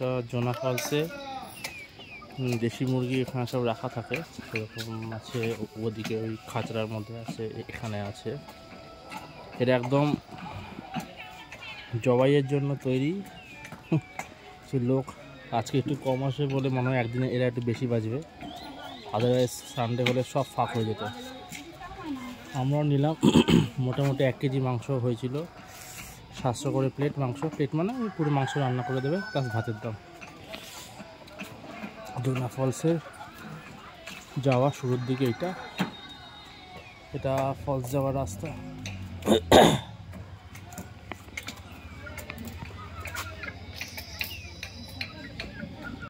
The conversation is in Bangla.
এটা জোনা ফলসে দেশি মুরগি এখানে সব রাখা থাকে। সেরকম আছে ওদিকে ওই খাঁচড়ার মধ্যে আছে, এখানে আছে। এটা একদম জবাইয়ের জন্য তৈরি। সে লোক আজকে একটু কম আসে বলে মনে হয় একদিনে এরা একটু বেশি বাজবে আদারওয়াইজ সানডে হলে সব ফাঁক হয়ে যেত। আমরাও নিলাম। মোটামুটি এক কেজি মাংস হয়েছিল। সাতশো করে প্লেট মাংস। প্লেট মানে পুরো মাংস রান্না করে দেবে প্লাস ভাতের দাম। দুনা ফলসের যাওয়া শুরুর দিকে এটা। এটা ফলস যাওয়ার রাস্তা।